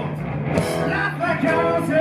Love. Laugh like yours.